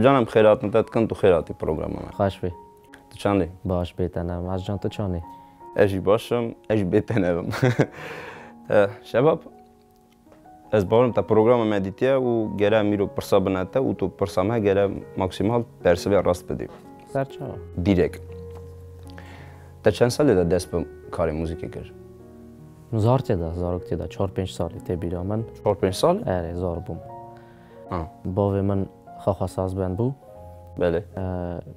جانم خیرات کن تو خیراتی پروگرام من خوش بی تو چندی؟ باش بیتنم از جان تو چانی؟ اجی باشم اجی بیتنم شباب از بارم تا پروگرام مدیتیه و گره میرو پرسا بناته و تو پرسا ما گره ماکسیمال درسوی راست بدی سر چا؟ دیرک تا چند سالی دا دست به کار موزیکی کرد؟ زار تیدا زارک تیدا چهار پنج سالی تی بیرا من چهار پنج سال؟ اره زار بوم. باوی من خواخوا ساز بند بو. بله.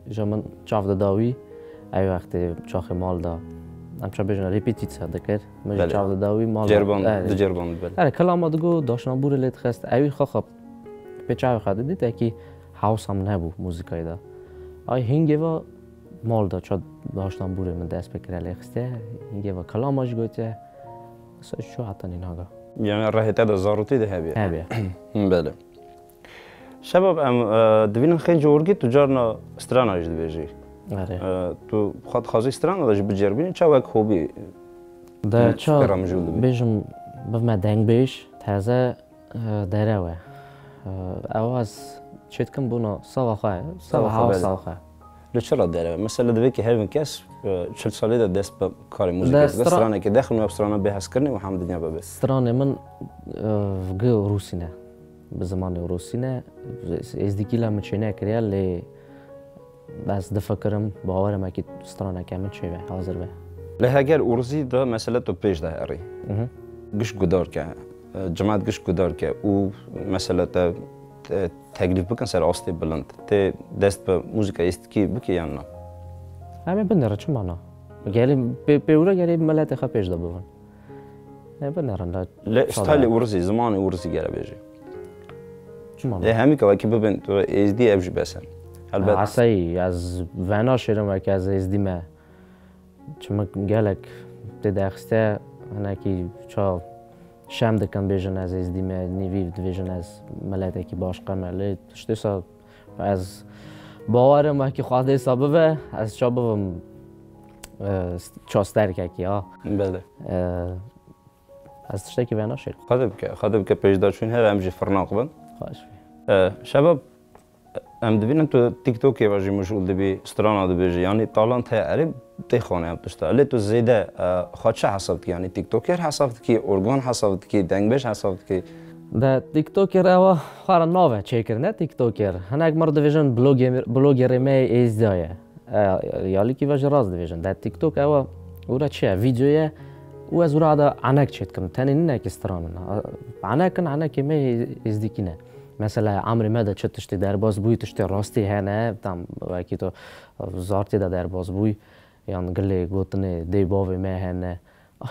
جا من چاف داوی ای وقتی چاخ مال دا. ام چا بجنا ریپیتیتسا دکر من بله. چاف داوی مال اره. دو جربان بله. اره کلام دگو داشتم بوره لیت خست. اوی خواخوا پیچاوی خواهد دید اکی هاوس هم نبو موزیکای دا. آی هنگی و مال دا چا داشتم بوره من دست بکره شباب ام دوینن خیلی جورگی تو جارنا استرانا اجد بیجی اره تو خود خازی استرانا داش بجربینی چا وک خوبی دا نه، چا سپرا مجهول بی. بیشم بفما دنگ بیش تازه دره و او از چیت کم بونا سوا خواه سوا هوا. سوا خواه لی چرا داره مثلا دوی که هر کس چل سالی دا دست به کار موزیک است استرا- استرانا که داخل و استرانا بحث کرنی و هم دنیا ببس ستران من وگه روسینه به زمان روسینه ازدیکی من چینه کریا لی بس دفکرم باورم اکی سترانه که من چه به حاضر به. لی اگر ارزی دا مثلا تو پیش ده اری. گش گدار که جماعت گش گدار که او مثلا تا تکلیف بکن سر آستی بلند. ته دست به موزیک است کی بکی یا نه؟ همه بنره چه مانا؟ گلی پیورا گلی ملت خواه پیش دا ببن. بنره دا لی استایل ارزی زمان ارزی گره بیجی چه مانا لی همی که وکی ببین تو از دی افجی بسن البته از ونا شیرم که از ازدیمه چما گلک ده دخسته انا کی چا شم دکن بیجن از ازدیمه نیوی دیویژن از ملت کی باش قمله تشتی سا از باورم که خواهد حسابه به از چا بوم چاستر که کی ها بله. از تشتی که ونا شیر خاطر بکه خاطر بکه پیش داشتون هر امجی فرناق بند خواهش. شباب ام دبینم تو تیک توک واجی مشغول دبی استرانا دبیجی یعنی تالنت های عرب تی خانه تشتا لی تو زیده خود چه حسابت کی یعنی تیک توکر حسابت کی ارگان حسابت کی دنگ حسابت کی Da TikToker evo fara nove çekir ne TikToker. Hanak mar division blogger blogger me izdaje. Yali ki vaj raz division. Da TikTok evo ura çe videoya و از ورا دا عنک چیت کم تانی نه که استرانن عنکن عنک می ازدیکینه مثلا عمر مده چه تشتی در باز بوی تشتی راستی هنه تام وکی تو زارتی دا در باز بوی یان گلی گوتنه دی باوی می هنه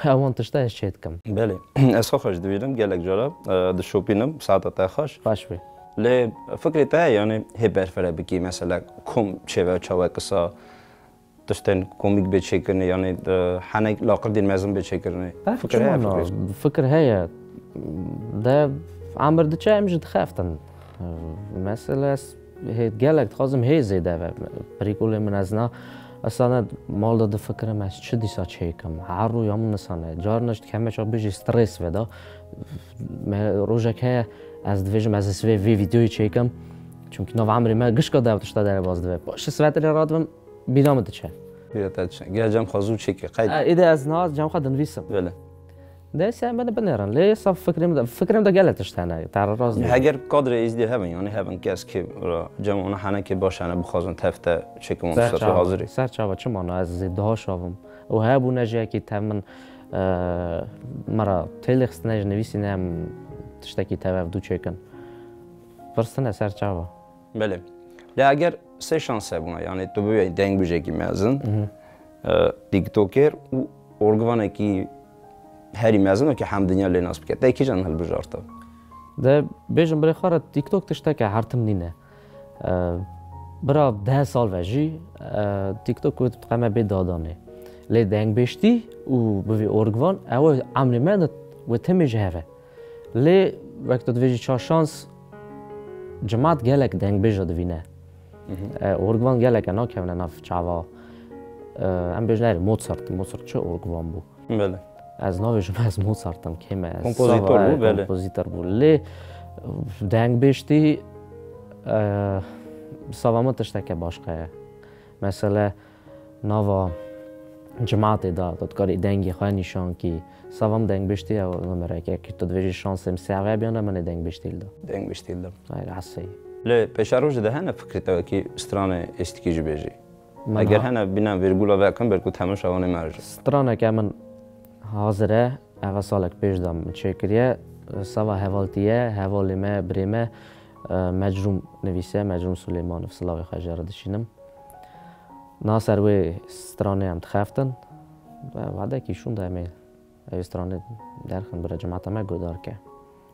اوان تشتی از چیت کم بله از خو خوش دبیرم گلک جارا د شوپینم ساعت تا خوش باش بی لی فکری تا یعنی هبر فره بکی مثلا کم چه و چاوه کسا داشتن کومیک به چیکرنی یعنی حنک لاقر دین مزن به چیکرنی فکر هی فكر فکر فكر هي ده عمر ده چه امجد خفتن مثلا هي گلک تخوازم هي زي ده بريكول من ازنا اصلا مال ده فكرم از چه دیسا چه کم هر رو یامون نسانه جار نشت کمه چا بيجي سترس ودا روژك هي از دویجم از سوی وی ویدیوی چه کم چونکه نو عمري ما گش قد داشتا در باز دوی باش سوات اللي رادم بيدام ده چه بیرت چه گل جام خازو چیک قید اذا از ناز جام خد نویسم بله ده سه بنا بنرن ليه صف فكرم ده فكرم ده قالتش تانا تاع الراس ده اگر کادر از دی هبن یعنی هبن کس که را جمع اون حنک باشنه بخوازن تفته چیک اون سر حاضری سر چاوا چه مانا از زده شاوم و هابو نجا کی تمن مرا تلخس نج نویسی نم تشتکی تا دو چیکن فرستنه سر چاوا بله لی اگر سه شانس بونا یعنی تو ببین دنگ بجه کی مزن تیک توکر و ارگوانه کی که هم دنیا لیناس بکه. تا کی جان هل بجارتا ده بیجم برای خارا تیک توک تشتکی هرتم نینه. برا ده سال وجی تیک توک وقت قمه بی دادانه. لی دنگ بیشتی و بوی ارگوان او عملی من و تمی جهوه لی وقت دویجی چا شانس جماعت گلک دنگ بیجا دوینه. ارگوان گلک انا کمنه نف چاوا. ام بیجنه موتسارت. موتسارت چه از نامش از موسارتم که من کمپوزیتور بود بله. کمپوزیتور بود. لی دنگ بیشتی سوامو تشته که باش که مثلا نوا جماعتی دا تود دنگی خواه نیشان که سوام دنگ بیشتی او نمره که که تو ویشی شانسی مسیح غیر بیانه من دنگ بیشتی لده دنگ بیشتی لده آره، ایر حسی لی پیش اروش ده هنه فکری تاو که استران استکیجو بیجی اگر هنه بینام ویرگولا ویکن برکو تماش آوانی مرجو استران که من حاضره اوه سالک پیش دام چکریه سوا هوالتیه هوالی ما بریمه مجروم نویسه مجروم سلیمانوف سلاوی خجر دشینم ناصر وی سترانه هم تخفتن و وعده کیشون ده امیل اوی سترانه درخن برای جماعت ما گدار که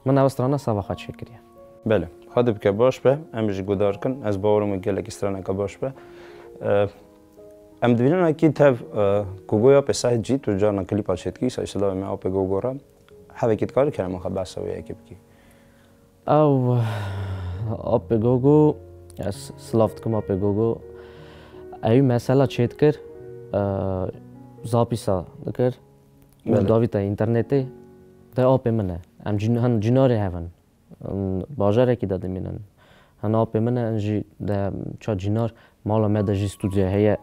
من اوی سترانه سوا خد شکریه بله خادب که باش به امیش گدار کن از باورم گلک سترانه که باش به em jî dibînin ekî tev e, gogoya pesahê cî tu carna klîpa çêtkî sa îsila me apê gogora hevekî dikarî kerem xwe behsa wê yekê bikî. Ew apê gogo ez silav dikim apê gogo ew mesela çê dikir zapîsa dikir davîta internetê te apê min e em hin cînarê hevin bajarekî de dimînin hin apê min e jî de ça cînar mala me de jî studya heye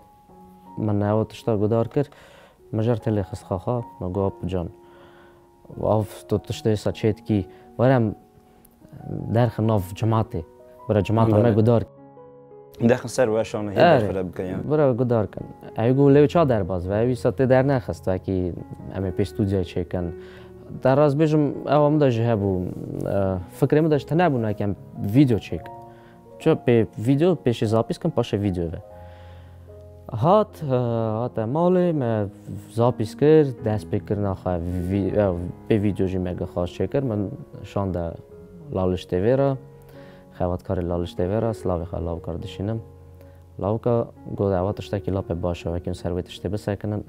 من نه وقت شتا گذار کرد. مجار تلی خس خواه مگو آب جان. و آف تو تشتا یه سچیت کی؟ ورم درخ ناف جماعته برای جماعت همه بله. گذار دخن سر و اشان هی بخره برای گذار کن. ایو گو چا در باز؟ و ایوی ساته در نخست. وکی امی پی ستودیا چه کن. در راز بیشم او هم داشت هی بو. فکره ما داشت تنه بو ویدیو چه کن پی ویدیو پیش زاپیس کن پاشه ویدیو هات هات مالی م زاپیس کرد دست بکر نخواه به ویدیو جی مگه خواست شکر من لالش تیویرا خواهد کاری لالش تیویرا سلاوی خواه لاو کار دشینم لاو که گود اواتش تاکی لاپ باشه وکیم سرویتش تی بسکنن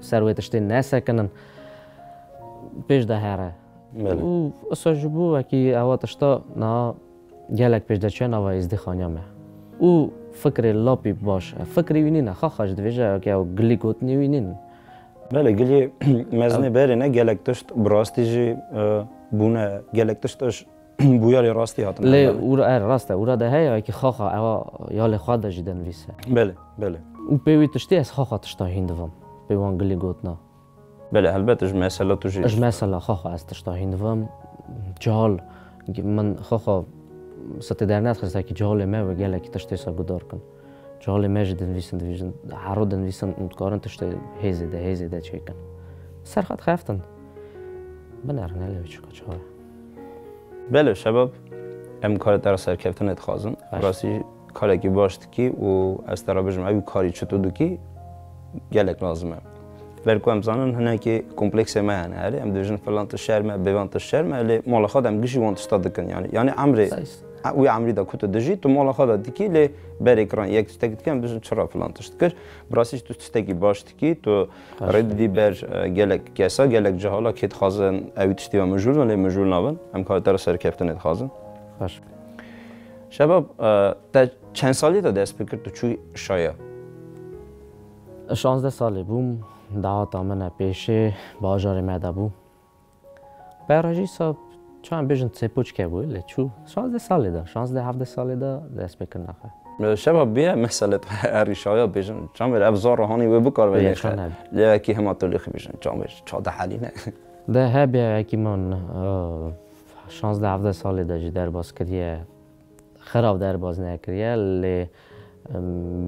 سرویتش تی نسکنن پیش ده هره و اساج بو وکی اواتش تا نا گلک پیش ده چه نوا ازدی او فكري اللوبي باش فكري وينين خخش ديجا قلي كوتني وينين بله قلي مزني بالي أنا قالك تشت براستي جي آه، بونا قالك تشتش بويا لي راستي هاتنا. لي ورا آه، راستا ورا ده هي كي خخا اوا يالي لي خدا جدا فيسا بله بله وبيوي تشتي اس خخا تشتا هندفم بيوان قلي كوتنا بله هلبت اج مساله تجي اج مساله خخا اس تشتا هندفم جال من خخا ساتی در نه خرس که جاله مه و گله کی تشتی سر بدار کن جاله مه جدی نیستند ویژن عروض نیستند اون کارن تشتی هزی ده هزی ده چی کن سر خود خفتند بله ارنه لی بچه کجا هست بله شباب ام کار در سر خفتند ات خازن راستی کاری کی باشد کی او از طرف جمع بی کاری چطور دو کی گله نازمه برکو هم زنن هنگ که کمپلکس ما هنگ هری، هم دوچنده فلان تشرمه، بیوان تشرمه، ولی مال خودم گیشی وانت استاد کنی. یعنی یعنی امروز او امری دا کوته دجی تو مولا خدا دکی له بر اکران یک ستگی دکی بز چرا فلان تشت کر براسی تو تستگی باش دکی تو رد دی بر گلک کسا گلک جهالا کت خازن او تشت و مجور نه مجور نه ون ام کا در سر کپتن ات خازن شباب تا چند سالی تو دست پکر تو چوی شایا شانس ده سالی بوم دا تا من پیشه بازار مدبو پر رجی چام هم بیشن تپوچ که بود چو سال ده سالی ده شانس ده هفته سالی ده دست میکن نخه شبا بیه مسئله تو هر شایا بیشن چون بیر ابزار رو هانی بی بکار بیشن لی اکی همه تولیخ بیشن چون بیر چا ده حالی نه ده ها بیه اکی من شانس ده هفته سالی ده جی در باز کریه خراب در باز نه کریه لی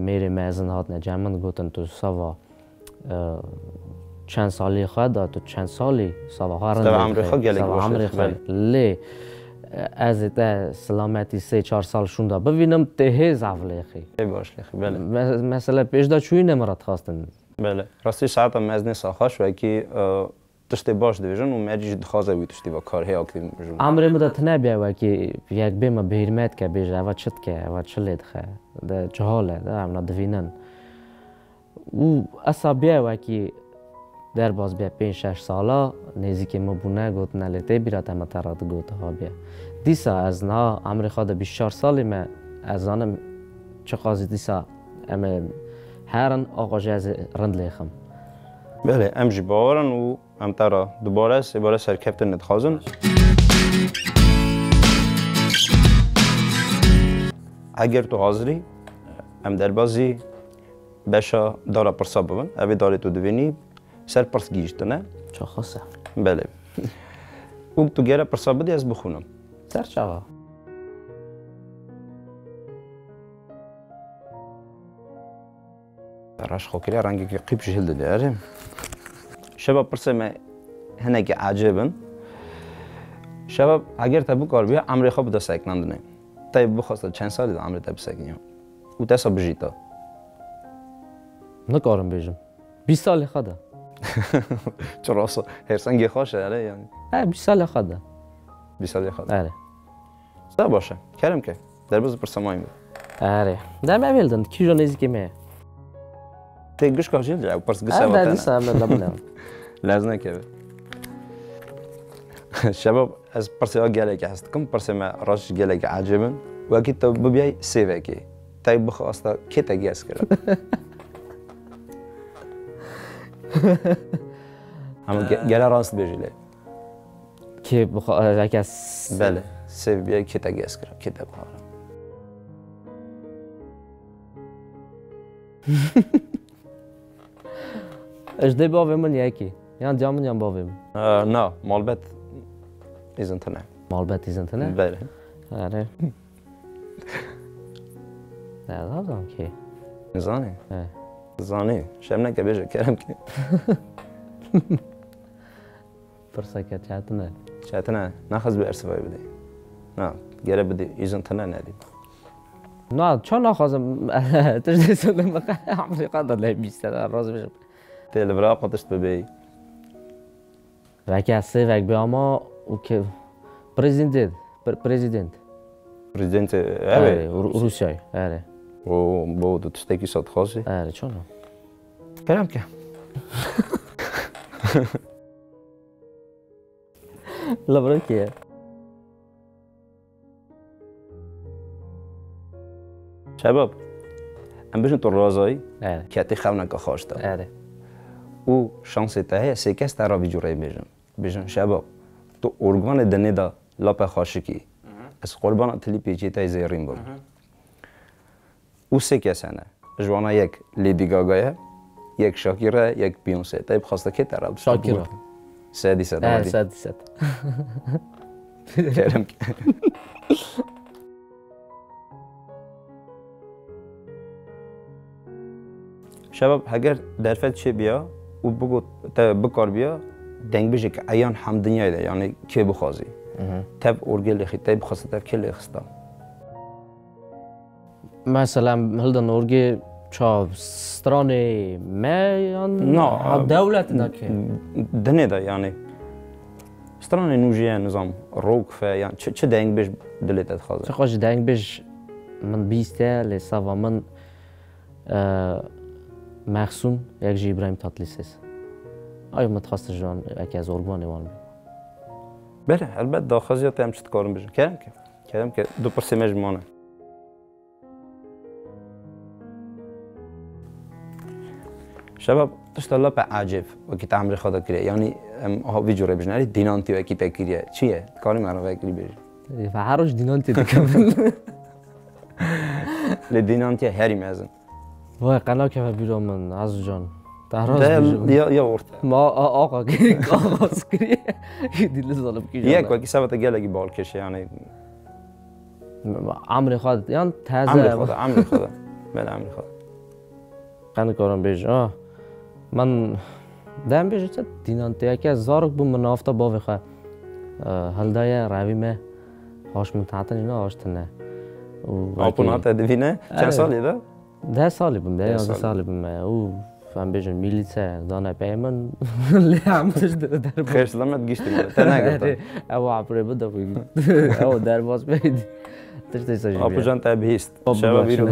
میری مزن هات نه جمعن گوتن تو سوا چند سالی خواهد داد چند سالی سابه ها رو نمی‌خواهد لی از ایت سلامتی سه چهار سال شونده ببینم تهه زوله خی. ای باش خی بله. مثلا پیش دا چوی نمرات خواستن؟ بله. راستی شاید هم از نیسا شوه که تشتی باش دویجن و مرژیش دخوازه بی تشتی با کار هی اکتیم جون. امری مده تنه بیا و که یک بیمه بیرمت که بیجه اوه چت که؟ اوه چلید خواه ده چهاله ده امنا دوینن. او اصابیه و که در باز بیا پین شش سالا نیزی که ما بونه گوت نلیته بیرا تا تراد گوت ها بیا. دیسا از نا امر خواد بیش سالی ما از آنم چه دیسا امی هرن آقا جز رند لیخم. بله امجی باورن و ام ترا دوباره است باره سرکفت ندخوزن اگر تو حاضری ام در بازی بشه داره پرسا ببن. اوی داری تو دوینی سر پرس گیشت نه چه خواسته بله او تو گره پرسا بدی از بخونم سر چاوا راش خوكري رانجي كي قيب جهل داري شباب برسه ما هناك عجبن شباب اگر تبو کار بیا امر خواب دا سکنند نه تا بخواست چند سالی دا امر تب سکنیم او تسا بجیتا نکارم بیجم 20 سال خدا چرا اصلا؟ هرسنگی خوشه آره یعنی. اه 20 سال خدا 20 سالی خود آره. سا باشه. کرم که. در بز پرسه مایم آره. دم اویلدن کی جو نزدیک میه تی گوش کاشیل جا. پرس گسه آره در وطنه دیسا هم لبنم لازم نکه. شباب از پرسه ها گله که هست. کم پرسه ما راش گله که عجبن؟ و اکی تو ببیای سیوه که تای بخواستا که تا گیس کرد Amma generalno bežile. Ki e, zakas Bəli, seviyə kitə gəskirə, kitə qara. Është bavim në jeki. Janë gjamën janë bavim. Uh, no, malbet izin të ne. Malbet izin të ne? Bəli. Bəli. Ne, da ki. Nizani? Evet. زاني شمنا که بيجي كلام كي فرصة که چهت نه شاتنا ناخذ بارسفاي بدي نا جرب بدي يزن تنا نادي نه چون نخواستم. تجدی سنم بقى عمري قدر له بیسته در راز بشم تيل برا قطشت ببي وکی از سه وک به اما او که پرزیدنت پرزیدنت. بريزيدنت آره ابي رو- روسیای آره و بود تشتكي صوت خاصي آره چون كلام كي لبرا کیه شباب ام بيجن تو رازاي آره كاتي خاونا كخاشتا آره و شانس ته سه کس ترا ویجوره بیجن بیجن شباب تو ارگان دنه دا لاپ خاشکی از قربان تلی پیچی تای زیرین بود او سه کس هنه جوانا یک لیدی گاگایه یک شاکیره یک بیونسه تای بخواسته که ترا شاکیرا. سه دی سه آره دادی صد صد کرم که شباب اگر در فت چه بیا و بگو تا بکار بیا دنگ بشه که ایان هم دنیای ده یعنی که بخوازی تب ارگل لخی تب بخواسته تب که لخستا مثلا هلدن اورگی چا سترانه ما یا نه. دولت دا که دنه ده یعنی ستران نوجیه نظام روک فه یعنی چه چه دنگ بش دلیت خوازه چه خوش دنگ بش من بیسته و من مخصوم یک جی ابراهیم تاتلیسیس آیا متخواست جان یکی از ارگان وان بی بله البته داخازیات هم چه کارم بشه. کردم که کردم که دو مانه شباب الله به عجب و که تعمیر خدا کریه یعنی ها وی جوره بجنه دینانتی و کی تکریه چیه کاری مرا وکری بجی و هر روز دینان تیده کمل لی دینانتی هری مزن وای قنا که بیرون من از جان در راز ده بیرون یا یا ورته ما آقا که آغاز کریه دیل ظالم کی یک وکی سبت گلگی بال کشه یعنی عمر خود عمر تازه خدا عمر خدا بله عمر خدا قند کارم بیش آه چه دینان تو یکی از زارک بوم من هاش تنه. و آپون وکی- هاته دوینه آره. چند سالی ده؟ ده سالی بوم ده یازده سالی. بوم. او فهم بیشن میلیسه دانه پی من. لی همش در در خیر سلامت گیشتی ماله تا نگفتم او عبره بده بگی او در باز بیدی تشتی سجی آپو جان تا شبا باشه. بیرو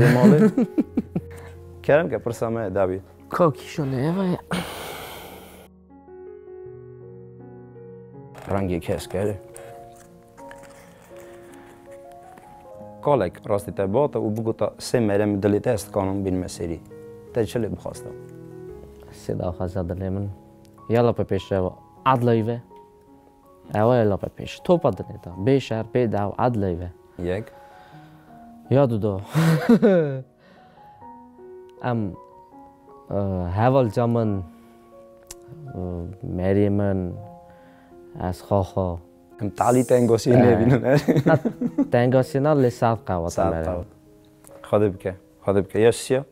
کرم که پرسامه دابی. کاکی شونه وای. رنگی کس کرده کالک راستی تا باتا و بگو تا سه مرم دلیت است کانون بین مسیری. تا چلی بخواستم صدا خزاده لیمن یالا په پیش رو عدل و؟ او یالا په پیش. تو پد نه تا. به هاول جامن مريمان اسخوخو متعلي تانغوسين تانغو سينا اللي سابقة وطمرين خذ بك خذ بك يسيا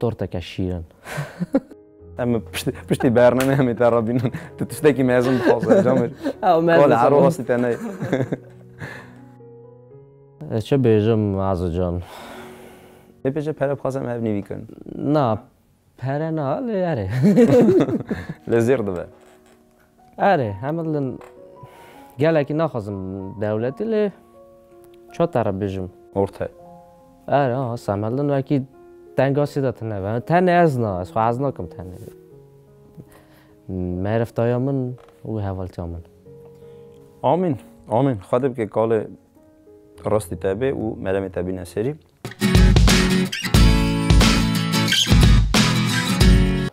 تورتا كشيرن اما بشتي بارنا نعمي هم يتعربين تتشتكي مازم بخاصة جامر أو ما يزم عروسي تاني شبه جم عزو جان یه پیش پره بخواستم هف نیوی کن نه پره نه لی اره لزیر دو اره همه لن گلکی نخواستم دولتی لی چه تره بیجم ارته اره آه سملن وکی تنگاسی دا تنه. و تنه از نه از خواهد نکم تنه. معرفتای من او حوالتی من آمین آمین. خواهد که کال راستی تبه و ملم تبی نسری.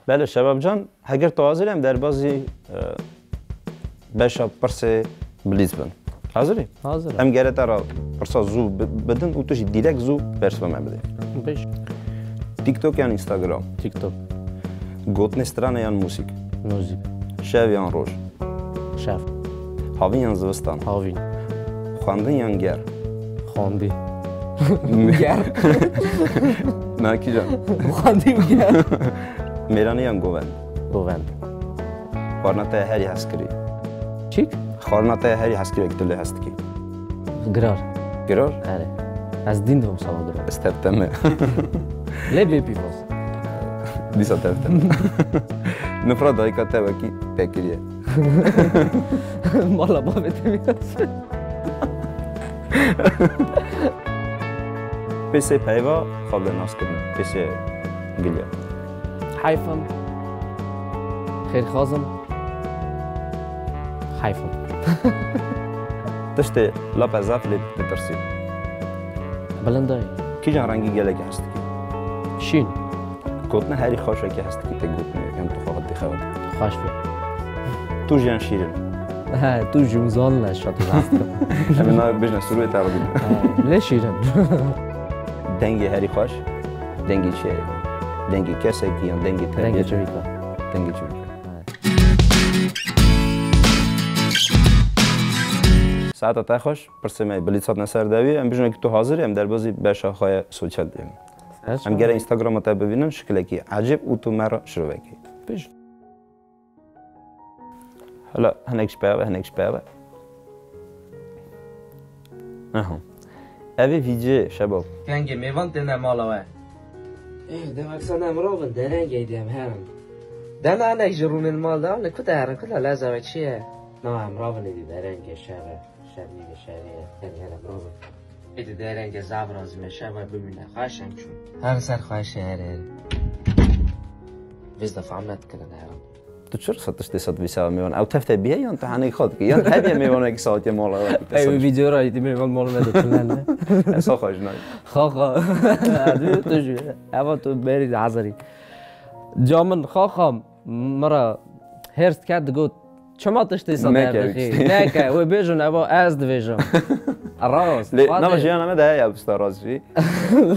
Bəli, Şəbəbcan, həqiqətən hazıram dər bazı 5% Brisbane. Hazırım? Hazırım. Həm gərətara pırsa zu bidin, u tuşi direkt zu persvəmə bidin. Beş. TikTok yan Instagram. TikTok. Gotne strana yan musik. Muzik. Şev yan roj. Şev. Havin yan zıvıstan. Havin. Xandın yan ger. Xandi. گر خواندی گر نه کی جان؟ خواندی گر میرانی یا گووند؟ گووند. خارنات هری هست کری چیک؟ خارنات هری هست کری اکتله هست کی؟ گرار. گرار؟ اره از دین دوم سوا گرار استفتمه لی بی پی باز دیسا تفتمه نفرا دایی که تبکی پکریه مالا با بده بيسي بايفا قبل ناس كنا بيسي قليا حيفم خير خازم حيفم تشتي لا بزاف لي بترسي بلنداي كي جان رانجي قالك هستك شين كوتنا هاري خوشة كي هستك انت قوتنا كان تو خاطر خاطر خاش فيه تو جان شيرين ها آه، تو جمزان لشات هستك انا بجنا سروي تعربي ليش شيرين دنگی هری خوش دنگی چیه دنگی کسی کی یا دنگی رنگ تربیت جویکا دنگی چیه ساعت تا خوش پرسه بلی صد نسر دوی ام بجنه که تو حاضری ام در بازی بشا خواه سوچل دیم. ام گره اینستاگرام تا ببینم شکل کی؟ عجب او تو مرا شروع کی. بیش حالا هنکش بیاوه هنکش بیاوه اها اوی ویجه شباب کنگی میوان دنه مالاوه ای demek sana mravın denen giydim hem. Den anek jurun المال ده ne kuda kula laza ve çiye. Na mravın idi deren geçere. Şerni geçere. Yani hele mravın. İdi deren ge zavraz me şeva bimine خاشم çun. Her ser خواهش هره. Biz de تو چرا ساتش دی سات بیسا میوان او تفته بیه یا انت هنگ خود کی یا هدیه میوانه که ساعت یه مالا Ey video ra idi میوان مال مده کلن. اسا خوش نه خاخا ادوی تو جو اما تو بری عذری جامن خاخا مرا هرست کرد گفت چما صدر نکه. بخی نکه و بیجون اما از دویجم راست لی نه جیان همه ده یا بستا راز جی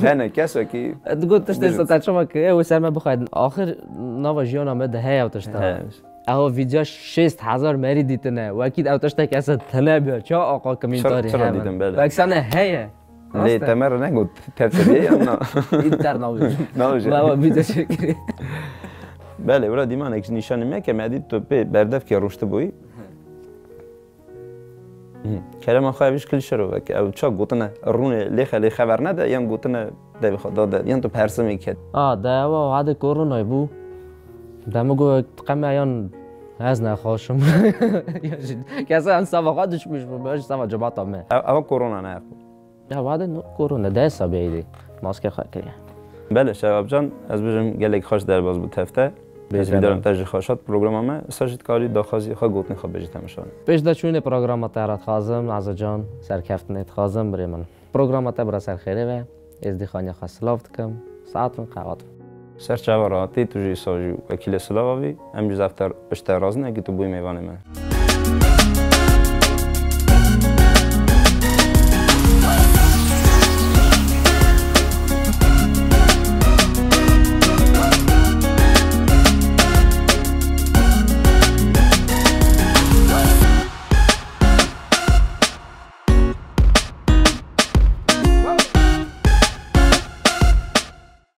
نه کسو کی گفت تشتی چما که و سر ما بخواید آخر نوا جیان همه ده هیا تشتا او ویدیو 6000 مری دیتنه و اکید او تشتا که اصلا تنه بیا چه آقا کمینتاری چرا دیدم بله. و اکسانه هیا لی تمر نگو بیه یا نه اینتر نویج نویج. و ویدیو شکری بله برا دیمان اکس نشانه میه که مدید تو به بردف که روشته بوی کلمه خواهیش کلی شروع که او چا گوتنه رونه لیخه لی خبر نده یا گوتنه دوی خود داده یا تو پرسه می‌کرد آه ده و عاد کرونا بو ده مگو قم ایان از نخواشم کسی ان سواقاتش میش باش سوا جبات همه او کرونا نه یا بعد کرونا ده سبه ایدی ماسک خواه بله شباب جان از بجم گلک خوش در باز بود تفته بیز بیدارم تجی خوشات پروگرام همه ساجد کاری داخازی خواه گوتنی خواه بجی تمشان پیش ده چونه پروگرام تارات خازم از جان سرکفتنیت خازم بری من پروگرام تا برا سر خیره و از دی خانیا خواه سلافت